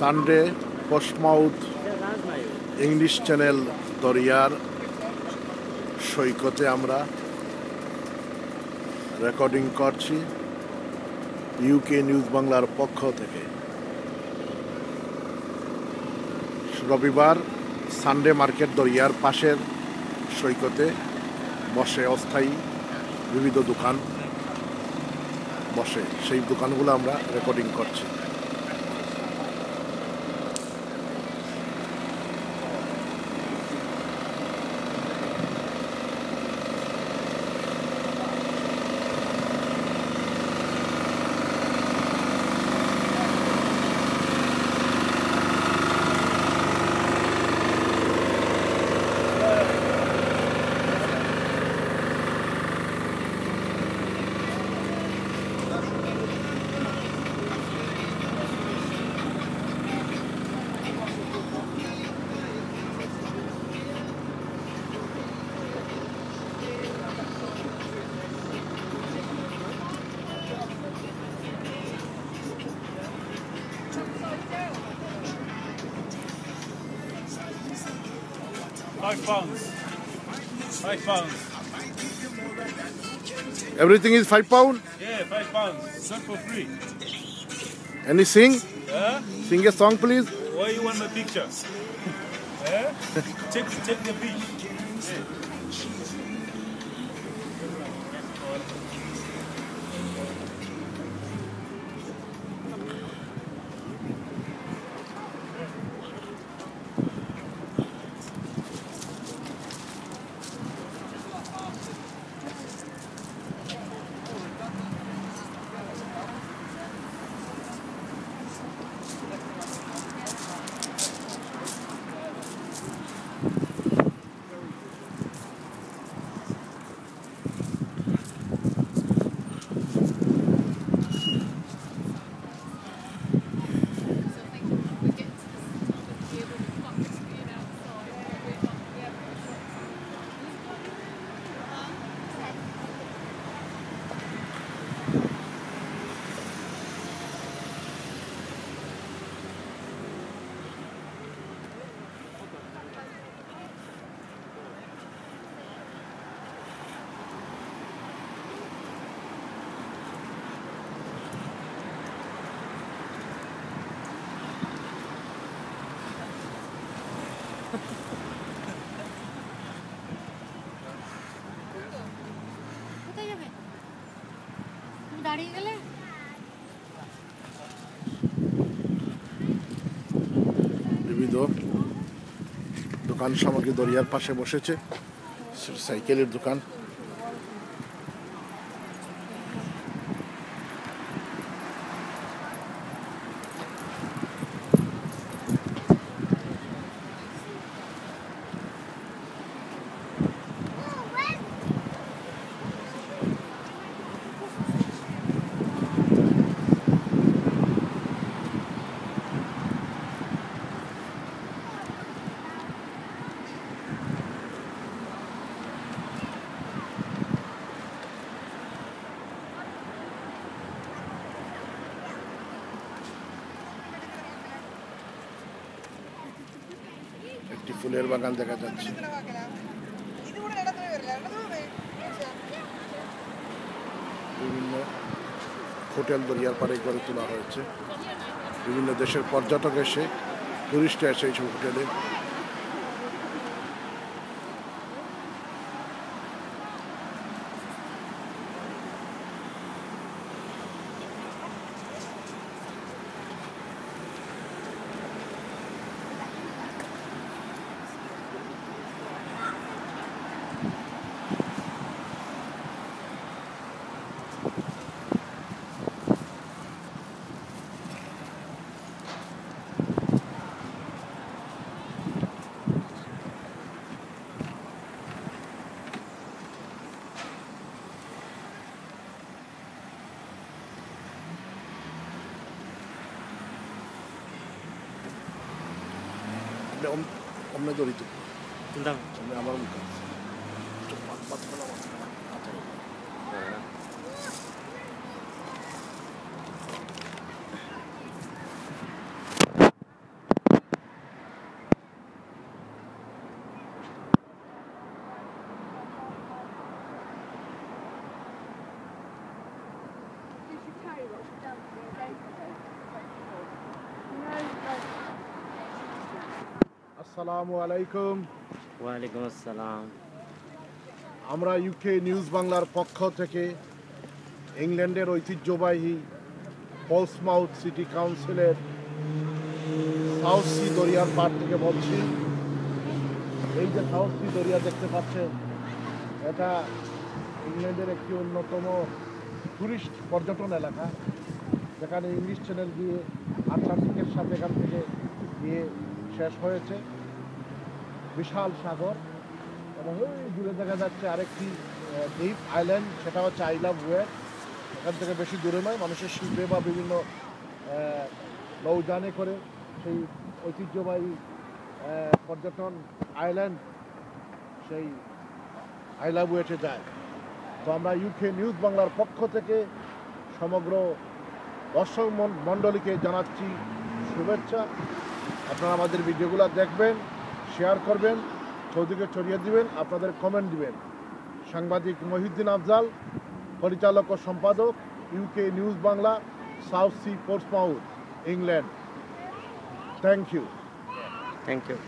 Sunday, পোস্টমাউথ, English channel দরিয়ার সৈকতে আমরা রেকর্ডিং করছি ইউকে নিউজ বাংলার পক্ষ থেকে। রবিবার সানডে মার্কেট দরিয়ার পাশের সৈকতে বসে অস্থায়ী বিবিধ দোকান বসে। সেই দোকানগুলো আমরা রেকর্ডিং করছি। Five pounds. Five pounds. Everything is five pound? Yeah, five pounds. Not for free. Anything? sing? Yeah? Sing a song, please. Why you want my picture? yeah? take, take the beach. Yeah. দাঁড়িয়ে গেলে? দোকান সামগ্রী দরিয়ার পাশে বসেছে সাইকেলের দোকান। ফুলের বাগান দেখা যাচ্ছে। বিভিন্ন হোটেল দরিয়ার পারে গড়ে তোলা হয়েছে। বিভিন্ন দেশের পর্যটক এসে টুরিস্ট এসে এইসব হোটেলে આપણે આમ અમને જોડી હતું ચિંતા અમને અમારું Thank you. আসসালামু আলাইকুম। ওয়ালাইকুম আসসালাম। আমরা ইউকে নিউজ বাংলার পক্ষ থেকে ইংল্যান্ডের ঐতিহ্যবাহী পলসমাউথ সিটি কাউন্সিলের সাউথ সি দরিয়ার পাড় থেকে বলছি। এই যে সাউথ সি দরিয়া দেখতে পাচ্ছেন এটা ইংল্যান্ডের একটি অন্যতম টুরিস্ট পর্যটন এলাকা। যেখানে ইংলিশ চ্যানেল দিয়ে আটলান্টিকের সাথে এখান থেকে গিয়ে শেষ হয়েছে। বিশাল সাগর এবং ওই দূরে দেখা যাচ্ছে আরেকটি দ্বীপ আইল্যান্ড সেটা হচ্ছে আই লাভ ওয়ের এখান থেকে বেশি দূরে নয়, মানুষের শিল্পে বা বিভিন্ন নৌযানে করে সেই ঐতিহ্যবাহী পর্যটন আইল্যান্ড সেই আই লাভ ওয়েটে যায়। তো আমরা ইউকে নিউজ বাংলার পক্ষ থেকে সমগ্র দর্শক মণ্ডলীকে জানাচ্ছি শুভেচ্ছা। আপনারা আমাদের ভিডিওগুলো দেখবেন। শেয়ার করবেন সৌদিকে ছড়িয়ে দিবেন, আপনাদের কমেন্ট দিবেন। সাংবাদিক মহিউদ্দিন আফজাল, পরিচালক ও সম্পাদক UK news Bangla south sea Portsmouth England thank you thank you